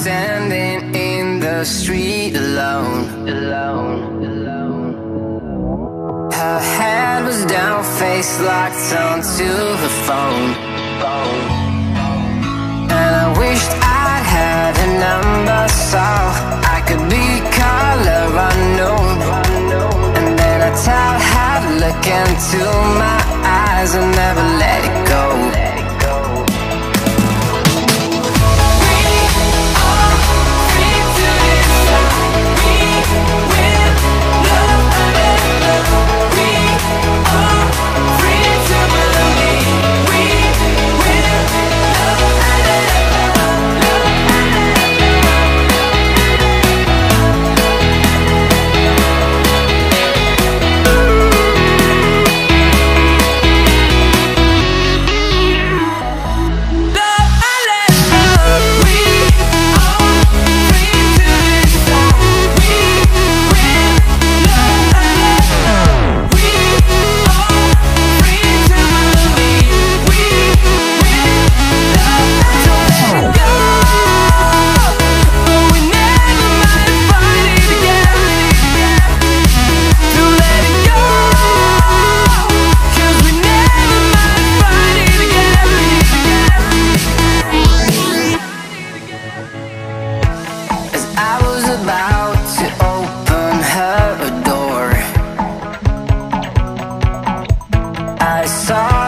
standing in the street alone. Alone, alone. Her head was down, face locked onto her phone. And I wished I had a number so I could be color unknown. And then I tell her, look into my eyes and never let it go. I saw